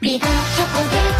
美がチョコレート